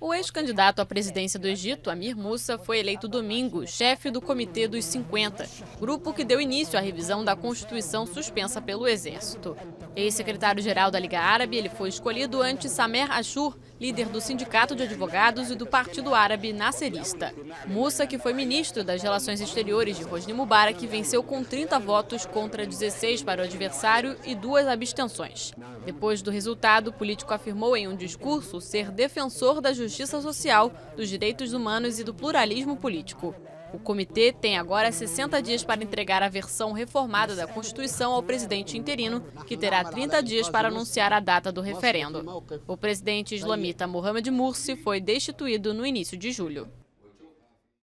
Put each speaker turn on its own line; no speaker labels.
O ex-candidato à presidência do Egito, Amir Moussa, foi eleito domingo chefe do Comitê dos 50, grupo que deu início à revisão da Constituição suspensa pelo Exército. Ex-secretário-geral da Liga Árabe, ele foi escolhido ante Samer Ashur, líder do Sindicato de Advogados e do Partido Árabe Nasserista. Moussa, que foi ministro das Relações Exteriores de Hosni Mubarak, venceu com 30 votos contra 16 para o adversário e duas abstenções. Depois do resultado, o político afirmou em um discurso ser defensor da justiça social, dos direitos humanos e do pluralismo político. O comitê tem agora 60 dias para entregar a versão reformada da Constituição ao presidente interino, que terá 30 dias para anunciar a data do referendo. O presidente islamita Mohamed Mursi foi destituído no início de julho.